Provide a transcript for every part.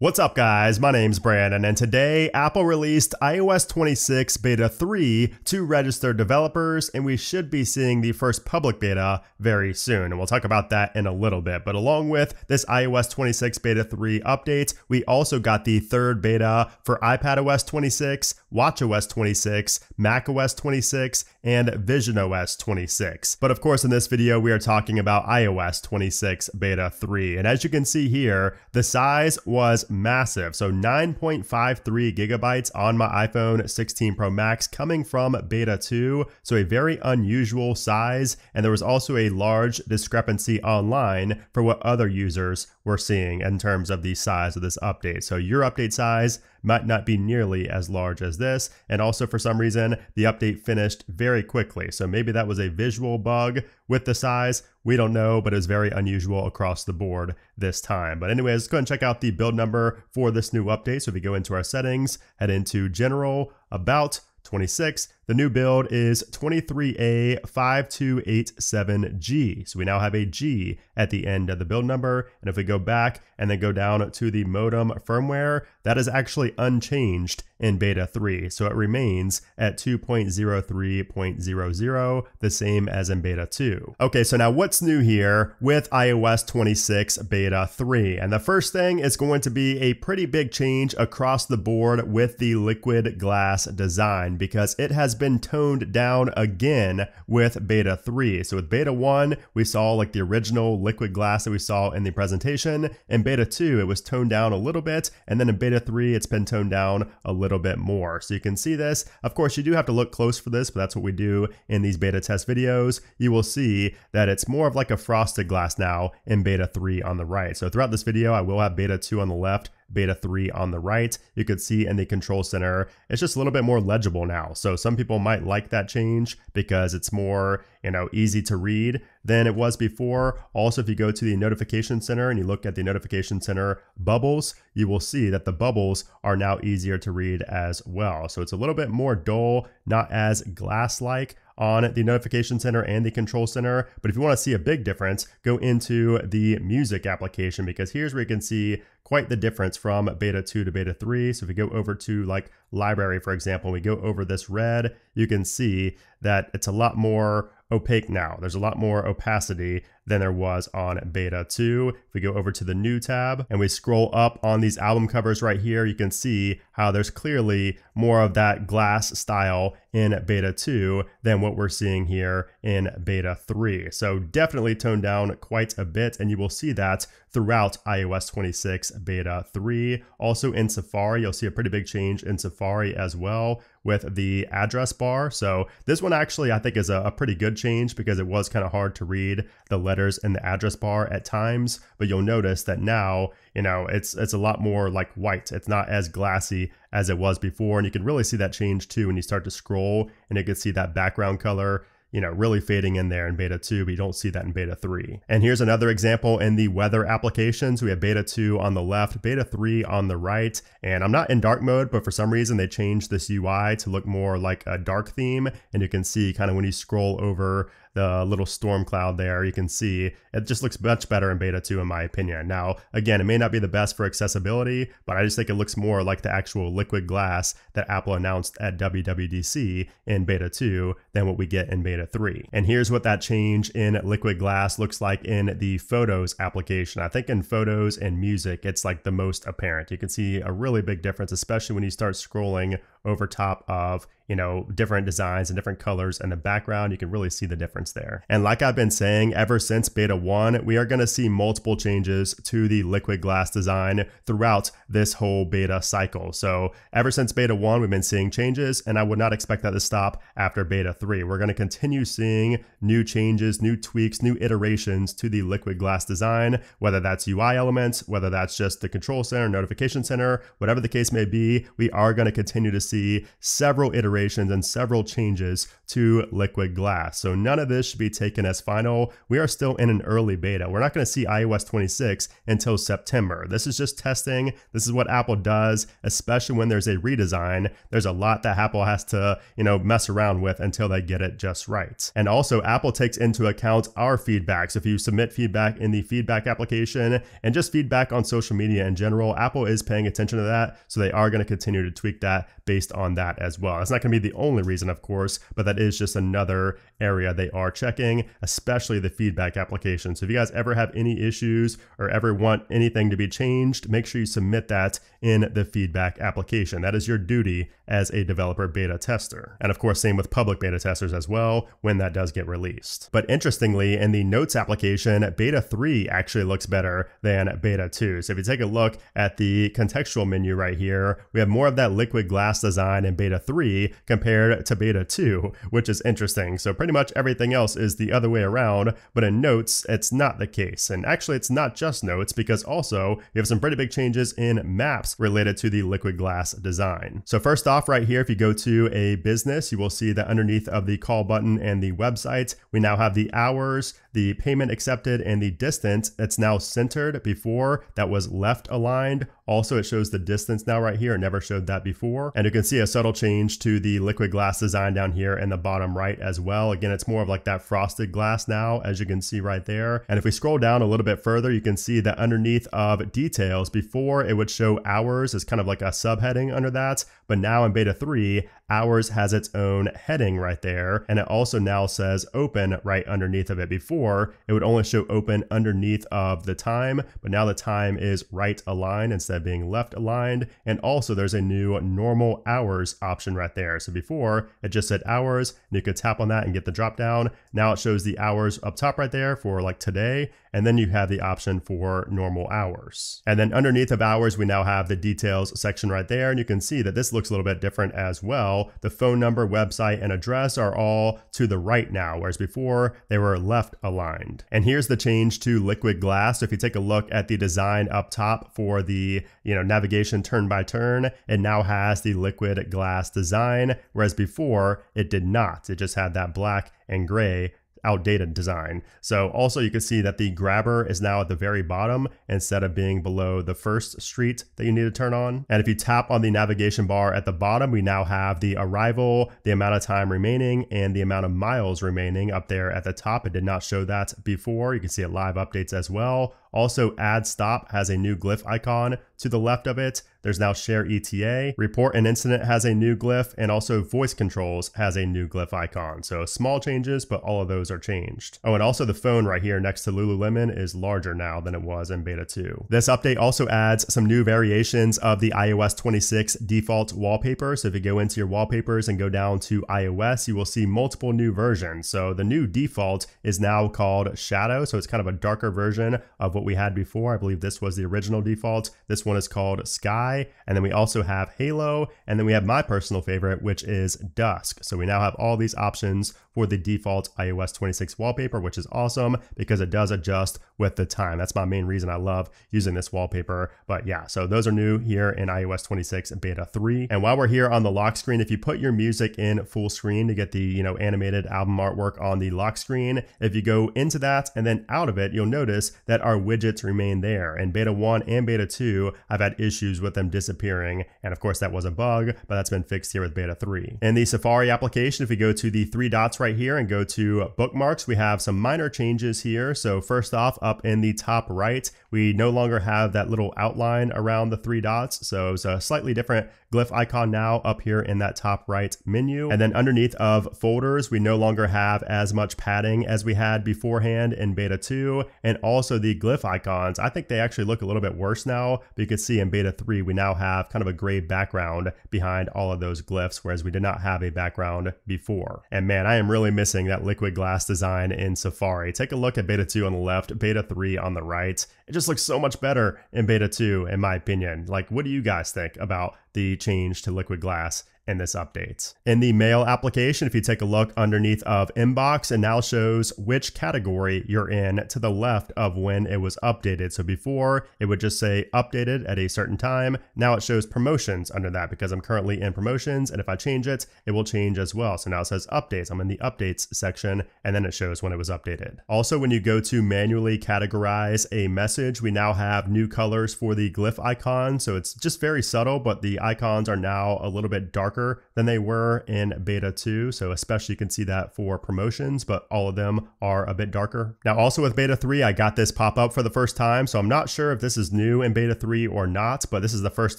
What's up guys, my name's Brandon and today Apple released iOS 26 Beta 3 to registered developers and we should be seeing the first public beta very soon and we'll talk about that in a little bit. But along with this iOS 26 Beta 3 update, we also got the third beta for iPadOS 26, watchOS 26, macOS 26, and visionOS 26. But of course in this video we are talking about iOS 26 Beta 3 and as you can see here, the size was massive. So 9.53 gigabytes on my iPhone 16 Pro Max coming from beta 2. So a very unusual size. And there was also a large discrepancy online for what other users were seeing in terms of the size of this update. So your update size might not be nearly as large as this. And also for some reason, the update finished very quickly. So maybe that was a visual bug with the size. We don't know, but it was very unusual across the board this time. But anyways, let's go and check out the build number for this new update. So if we go into our settings, head into general, about, 26. The new build is 23A5287G. So we now have a G at the end of the build number. And if we go back and then go down to the modem firmware, that is actually unchanged in beta 3. So it remains at 2.03.00, the same as in beta 2. Okay, so now what's new here with iOS 26 beta 3? And the first thing is going to be a pretty big change across the board with the liquid glass design because it has been toned down again with beta 3. So with beta 1, we saw like the original liquid glass that we saw in the presentation. In beta 2, it was toned down a little bit. And then in beta 3, it's been toned down a little bit more. So you can see this. Of course, you do have to look close for this, but that's what we do in these beta test videos. You will see that it's more of like a frosted glass now in beta 3 on the right. So throughout this video, I will have beta 2 on the left beta 3 on the right. You could see in the control center, it's just a little bit more legible now. So some people might like that change because it's more, you know, easy to read than it was before. Also, if you go to the notification center and you look at the notification center bubbles, you will see that the bubbles are now easier to read as well. So it's a little bit more dull, not as glass-like on the notification center and the control center. But if you want to see a big difference, go into the music application because here's where you can see quite the difference from beta 2 to beta 3. So if we go over to like library, for example, we go over this red, you can see that it's a lot more opaque now. There's a lot more opacity than there was on beta 2. If we go over to the new tab and we scroll up on these album covers right here, you can see how there's clearly more of that glass style in beta 2 than what we're seeing here in beta 3. So definitely toned down quite a bit and you will see that throughout iOS 26 beta 3. Also in Safari, you'll see a pretty big change in Safari as well with the address bar. So this one actually I think is a, a pretty good change because it was kind of hard to read the letters in the address bar at times, but you'll notice that now, you know, it's it's a lot more like white. It's not as glassy as it was before and you can really see that change too when you start to scroll and you can see that background color you know, really fading in there in beta 2, but you don't see that in beta 3. And here's another example in the weather applications. We have beta 2 on the left, beta 3 on the right. And I'm not in dark mode, but for some reason they changed this UI to look more like a dark theme. And you can see kind of when you scroll over the little storm cloud there, you can see it just looks much better in beta 2 in my opinion. Now, again, it may not be the best for accessibility, but I just think it looks more like the actual liquid glass that Apple announced at WWDC in beta 2 than what we get in beta 3. And here's what that change in liquid glass looks like in the Photos application. I think in Photos and Music, it's like the most apparent. You can see a really big difference, especially when you start scrolling over top of you know, different designs and different colors in the background. You can really see the difference there. And like I've been saying, ever since beta 1, we are going to see multiple changes to the liquid glass design throughout this whole beta cycle. So ever since beta 1, we've been seeing changes, and I would not expect that to stop after beta 3. We're going to continue seeing new changes, new tweaks, new iterations to the liquid glass design, whether that's UI elements, whether that's just the control center, notification center, whatever the case may be, we are going to continue to see several iterations and several changes to liquid glass. So none of this should be taken as final. We are still in an early beta. We're not going to see iOS 26 until September. This is just testing. This is what Apple does, especially when there's a redesign. There's a lot that Apple has to, you know, mess around with until they get it just right. And also Apple takes into account our feedback. So if you submit feedback in the feedback application and just feedback on social media in general, Apple is paying attention to that. So they are going to continue to tweak that based on that as well. It's not going to be the only reason, of course, but that is just another area they are checking, especially the feedback application. So if you guys ever have any issues or ever want anything to be changed, make sure you submit that in the feedback application. That is your duty as a developer beta tester. And of course, same with public beta testers as well when that does get released. But interestingly, in the notes application, beta 3 actually looks better than beta 2. So if you take a look at the contextual menu right here, we have more of that liquid glass design in beta 3 compared to beta 2, which is interesting. So pretty much everything else is the other way around, but in notes, it's not the case. And actually, it's not just notes because also you have some pretty big changes in maps related to the liquid glass design. So first off right here, if you go to a business, you will see that underneath of the call button and the website, we now have the hours, the payment accepted, and the distance. It's now centered before that was left aligned. Also, it shows the distance now right here. It never showed that before. And you can see a subtle change to the liquid glass design down here in the bottom right as well. Again, it's more of like that frosted glass now, as you can see right there. And if we scroll down a little bit further, you can see that underneath of details, before it would show hours as kind of like a subheading under that. But now in beta 3, hours has its own heading right there. And it also now says open right underneath of it. Before, it would only show open underneath of the time, but now the time is right aligned instead being left aligned. And also there's a new normal hours option right there. So before it just said hours and you could tap on that and get the drop down. Now it shows the hours up top right there for like today. And then you have the option for normal hours. And then underneath of hours, we now have the details section right there. And you can see that this looks a little bit different as well. The phone number, website, and address are all to the right now, whereas before they were left aligned. And here's the change to liquid glass. So if you take a look at the design up top for the you know navigation turn by turn, it now has the liquid glass design, whereas before it did not. It just had that black and gray outdated design. So also you can see that the grabber is now at the very bottom instead of being below the first street that you need to turn on. And if you tap on the navigation bar at the bottom, we now have the arrival, the amount of time remaining, and the amount of miles remaining up there at the top. It did not show that before. You can see it live updates as well. Also, add stop has a new glyph icon to the left of it. There's now share ETA. Report an incident has a new glyph and also voice controls has a new glyph icon. So small changes, but all of those are changed. Oh, and also the phone right here next to Lululemon is larger now than it was in beta 2. This update also adds some new variations of the iOS 26 default wallpaper. So if you go into your wallpapers and go down to iOS, you will see multiple new versions. So the new default is now called Shadow. So it's kind of a darker version of what we had before. I believe this was the original default. This one is called Sky. And then we also have Halo. And then we have my personal favorite, which is Dusk. So we now have all these options for the default iOS 26 wallpaper, which is awesome because it does adjust with the time. That's my main reason I love using this wallpaper. But yeah, so those are new here in iOS 26 beta 3. And while we're here on the lock screen, if you put your music in full screen to get the, you know, animated album artwork on the lock screen, if you go into that and then out of it, you'll notice that our widgets remain there. In beta 1 and beta 2, I've had issues with them disappearing. And of course, that was a bug, but that's been fixed here with beta 3. In the Safari application, if we go to the three dots right here and go to bookmarks, we have some minor changes here. So first off, up in the top right, we no longer have that little outline around the three dots. So it's a slightly different glyph icon now up here in that top right menu. And then underneath of folders, we no longer have as much padding as we had beforehand in beta 2. And also the icons, I think they actually look a little bit worse now. But you can see in beta 3, we now have kind of a gray background behind all of those glyphs, whereas we did not have a background before. And man, I am really missing that liquid glass design in Safari. Take a look at beta 2 on the left, beta 3 on the right. It just looks so much better in beta 2, in my opinion. Like, what do you guys think about the change to liquid glass in this update. In the mail application, if you take a look underneath of inbox, it now shows which category you're in to the left of when it was updated. So before it would just say updated at a certain time. Now it shows promotions under that because I'm currently in promotions. And if I change it, it will change as well. So now it says updates. I'm in the updates section and then it shows when it was updated. Also, when you go to manually categorize a message, we now have new colors for the glyph icon. So it's just very subtle, but the icons are now a little bit darker than they were in beta 2. So especially you can see that for promotions, but all of them are a bit darker. Now also with beta 3, I got this pop up for the first time. So I'm not sure if this is new in beta 3 or not, but this is the first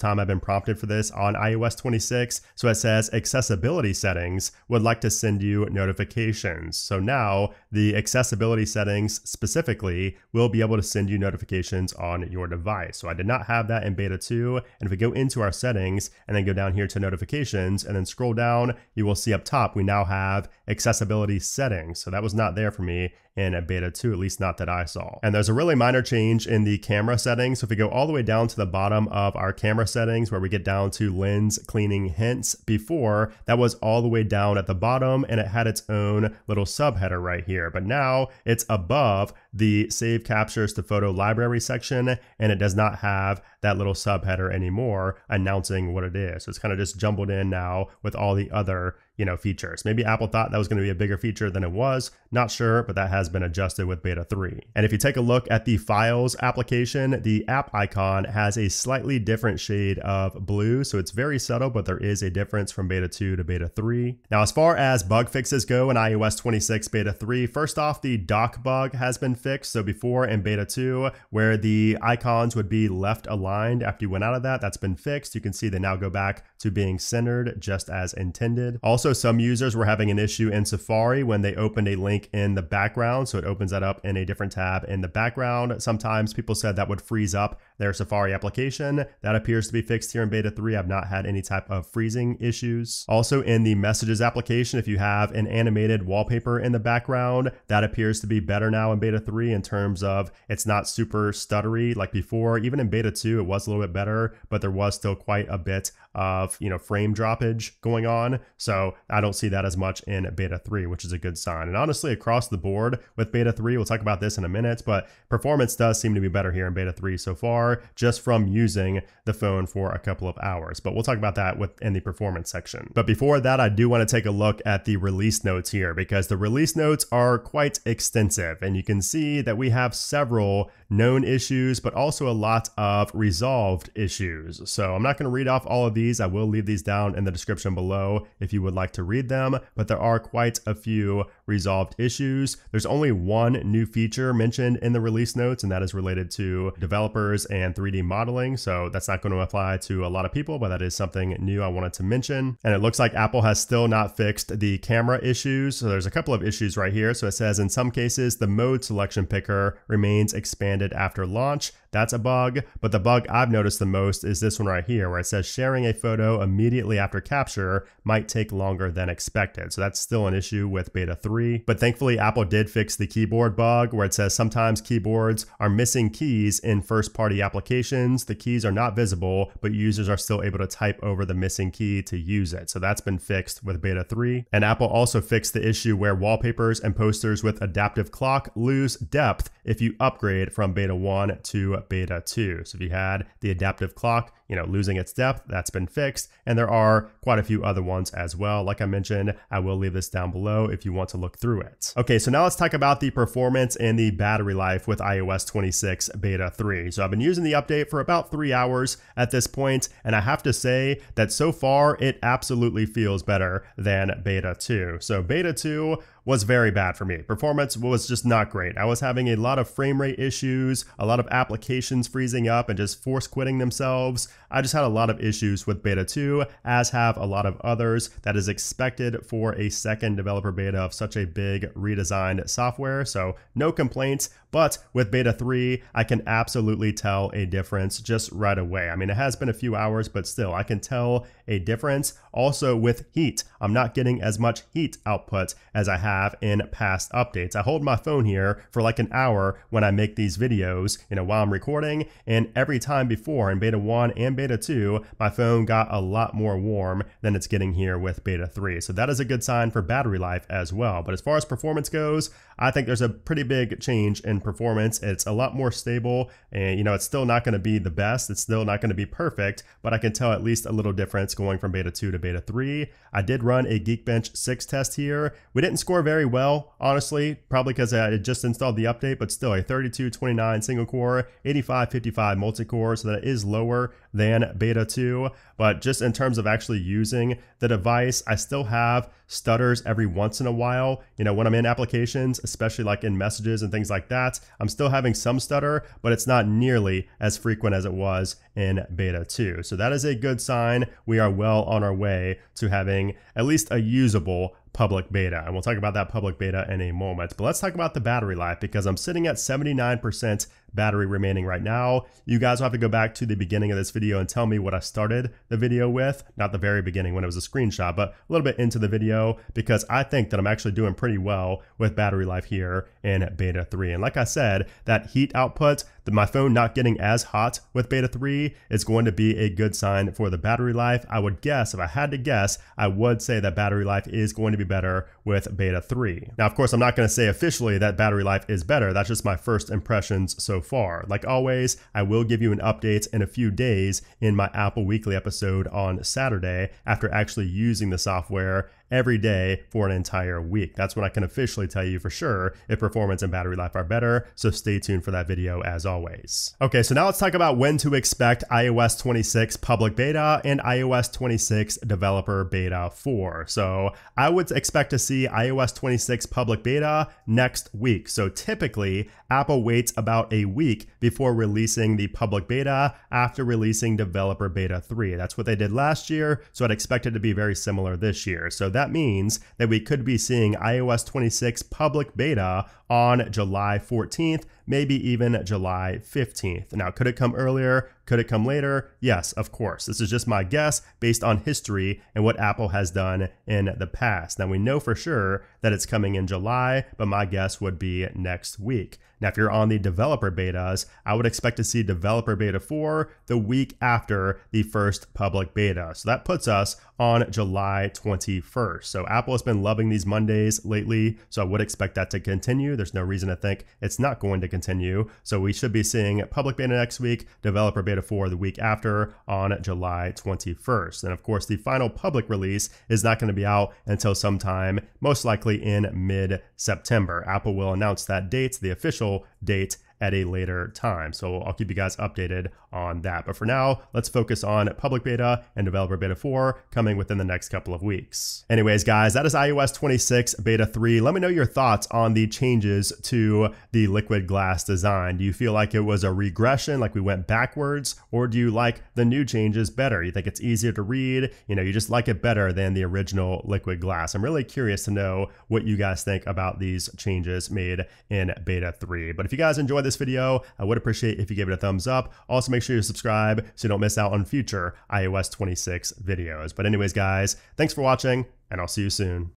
time I've been prompted for this on iOS 26. So it says accessibility settings would like to send you notifications. So now the accessibility settings specifically will be able to send you notifications on your device. So I did not have that in beta 2. And if we go into our settings and then go down here to notifications and then scroll down, you will see up top we now have accessibility settings. So that was not there for me in a beta 2, at least not that I saw. And there's a really minor change in the camera settings. So if we go all the way down to the bottom of our camera settings where we get down to lens cleaning hints, before that was all the way down at the bottom and it had its own little subheader right here. But now it's above the save captures to photo library section and it does not have that little subheader anymore announcing what it is. So it's kind of just jumbled in now with all the other you know, features. Maybe Apple thought that was going to be a bigger feature than it was. Not sure, but that has been adjusted with beta 3. And if you take a look at the files application, the app icon has a slightly different shade of blue. So it's very subtle, but there is a difference from beta 2 to beta 3. Now, as far as bug fixes go in iOS 26 beta 3, first off, the dock bug has been fixed. So before in beta 2, where the icons would be left aligned after you went out of that, that's been fixed. You can see they now go back to being centered just as intended. Also, some users were having an issue in Safari when they opened a link in the background. So it opens that up in a different tab in the background. Sometimes people said that would freeze up their Safari application. That appears to be fixed here in beta 3. I've not had any type of freezing issues. Also in the messages application, if you have an animated wallpaper in the background, that appears to be better now in beta 3 in terms of it's not super stuttery like before. Even in beta 2, it was a little bit better, but there was still quite a bit of, you know, frame droppage going on. So I don't see that as much in beta 3, which is a good sign. And honestly, across the board with beta 3, we'll talk about this in a minute, but performance does seem to be better here in beta 3 so far, just from using the phone for a couple of hours. But we'll talk about that within the performance section. But before that, I do want to take a look at the release notes here because the release notes are quite extensive. And you can see that we have several known issues, but also a lot of resolved issues. So I'm not going to read off all of these. I will leave these down in the description below if you would like to read them, but there are quite a few resolved issues. There's only one new feature mentioned in the release notes, and that is related to developers and 3D modeling. So that's not going to apply to a lot of people, but that is something new I wanted to mention. And it looks like Apple has still not fixed the camera issues. So there's a couple of issues right here. So it says in some cases, the mode selection picker remains expanded after launch. That's a bug, but the bug I've noticed the most is this one right here where it says sharing a photo immediately after capture might take longer than expected. So that's still an issue with beta 3. But thankfully, Apple did fix the keyboard bug where it says sometimes keyboards are missing keys in first party applications. The keys are not visible, but users are still able to type over the missing key to use it. So that's been fixed with beta 3. And Apple also fixed the issue where wallpapers and posters with adaptive clock lose depth if you upgrade from beta 1 to beta 2. So if you had the adaptive clock, you know, losing its depth, that's been fixed. And there are quite a few other ones as well. Like I mentioned, I will leave this down below if you want to look through it. Okay, so now let's talk about the performance and the battery life with iOS 26 beta 3. So I've been using the update for about three hours at this point, and I have to say that so far it absolutely feels better than beta 2. So beta 2 was very bad for me. Performance was just not great. I was having a lot of frame rate issues, a lot of applications freezing up and just force quitting themselves. I just had a lot of issues with beta 2, as have a lot of others. That is expected for a second developer beta of such a big redesigned software. So no complaints, But with beta 3, I can absolutely tell a difference just right away. I mean, it has been a few hours, but still, I can tell a difference. Also, with heat, I'm not getting as much heat output as I have in past updates. I hold my phone here for like an hour when I make these videos, you know, while I'm recording, and every time before in beta 1 and beta 2, my phone got a lot more warm than it's getting here with beta 3. So that is a good sign for battery life as well. But as far as performance goes, I think there's a pretty big change in performance. It's a lot more stable and you know, it's still not going to be the best. It's still not going to be perfect, but I can tell at least a little difference going from beta 2 to beta 3. I did run a Geekbench 6 test here. We didn't score very well, honestly, probably because I just installed the update, but still a 3229 single core, 8555 multi-core, so that is lower than beta 2. But just in terms of actually using the device, I still have stutters every once in a while. You know, when I'm in applications, especially like in messages and things like that, I'm still having some stutter, but it's not nearly as frequent as it was in beta 2. So that is a good sign. We are well on our way to having at least a usable public beta. And we'll talk about that public beta in a moment. But let's talk about the battery life because I'm sitting at 79% battery remaining right now. You guys will have to go back to the beginning of this video and tell me what I started the video with. Not the very beginning when it was a screenshot, but a little bit into the video because I think that I'm actually doing pretty well with battery life here in beta 3. And like I said, that heat output, my phone not getting as hot with beta 3 is going to be a good sign for the battery life. I would guess, if I had to guess, I would say that battery life is going to be better with beta 3. Now, of course, I'm not going to say officially that battery life is better. That's just my first impressions so far. Like always, I will give you an update in a few days in my Apple Weekly episode on Saturday after actually using the software every day for an entire week. That's when I can officially tell you for sure if performance and battery life are better. So stay tuned for that video as always. Okay, so now let's talk about when to expect iOS 26 public beta and iOS 26 developer beta 4. So I would expect to see iOS 26 public beta next week. So typically, Apple waits about a week before releasing the public beta after releasing developer beta 3. That's what they did last year, so I'd expect it to be very similar this year. So that means that we could be seeing iOS 26 public beta on July 14th, maybe even July 15th. Now, could it come earlier? Could it come later? Yes, of course. This is just my guess based on history and what Apple has done in the past. Now, we know for sure that it's coming in July, but my guess would be next week. Now, if you're on the developer betas, I would expect to see developer beta 4 the week after the first public beta. So that puts us on July 21st. So Apple has been loving these Mondays lately, so I would expect that to continue. There's no reason to think it's not going to continue. So we should be seeing public beta next week, developer beta 4 the week after on July 21st. And of course, the final public release is not going to be out until sometime, most likely in mid September. Apple will announce that date, the official date at a later time. So I'll keep you guys updated on that. But for now, let's focus on public beta and developer beta 4 coming within the next couple of weeks. Anyways, guys, that is iOS 26 beta 3. Let me know your thoughts on the changes to the liquid glass design. Do you feel like it was a regression, like we went backwards, or do you like the new changes better? You think it's easier to read? You know, you just like it better than the original liquid glass. I'm really curious to know what you guys think about these changes made in beta 3. But if you guys enjoyed this video, I would appreciate if you gave it a thumbs up. Also, make sure you subscribe so you don't miss out on future iOS 26 videos. But anyways, guys, thanks for watching, and I'll see you soon.